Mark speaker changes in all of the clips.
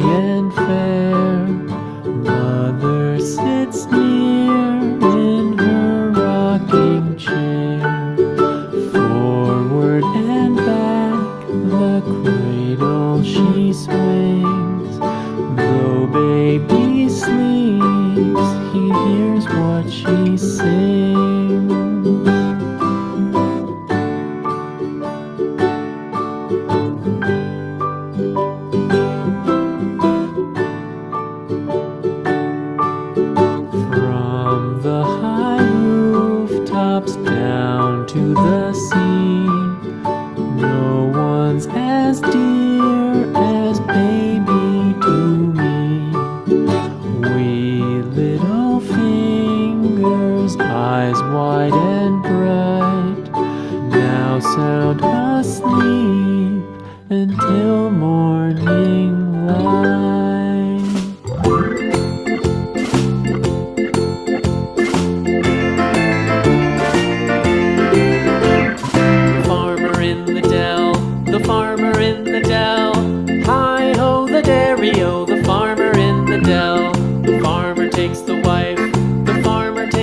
Speaker 1: and fair. Mother sits near in her rocking chair. Forward and back, the cradle she swings. Though baby sleeps, he hears what she sings.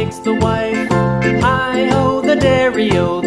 Speaker 1: Takes the wife. Hi ho, the dairy o,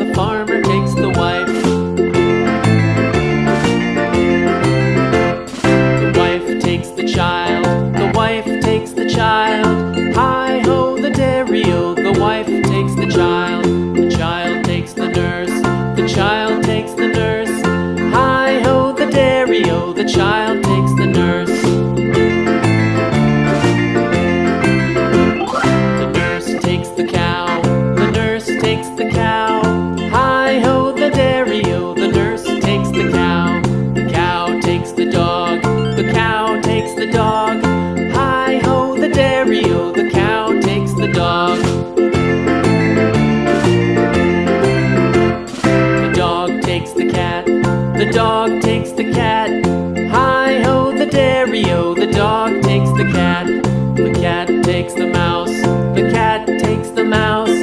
Speaker 1: cat takes the mouse.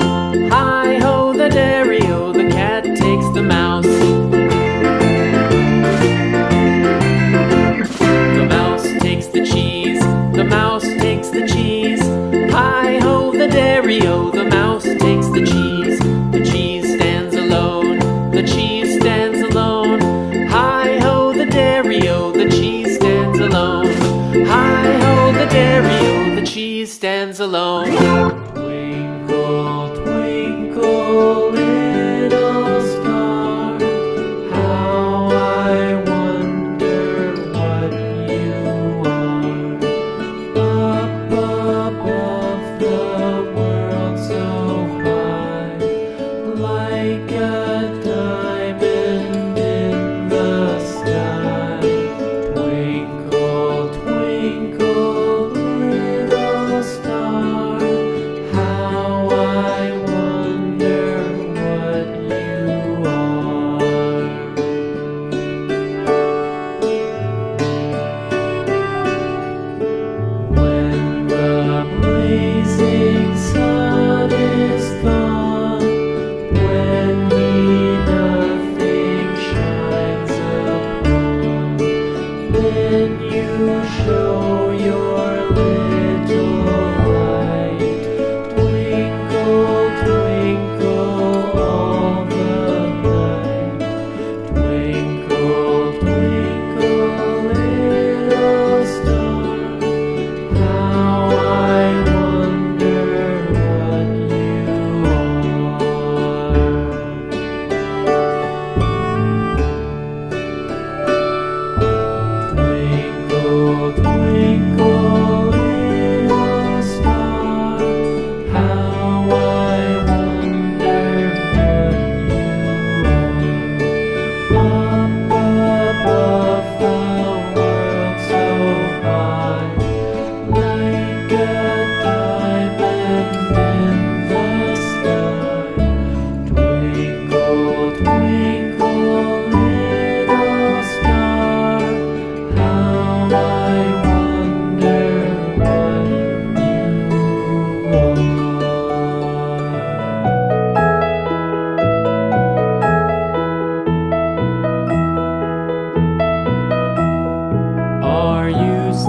Speaker 1: Hi ho, the dairy o, the cat takes the mouse. The mouse takes the cheese. The mouse takes the cheese. Hi ho, the dairy o, the mouse takes the cheese. The cheese stands alone. The cheese stands alone. Hi ho, the dairy o, the cheese stands alone. Hi ho, the dairy o, the cheese stands alone.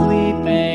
Speaker 1: sleeping.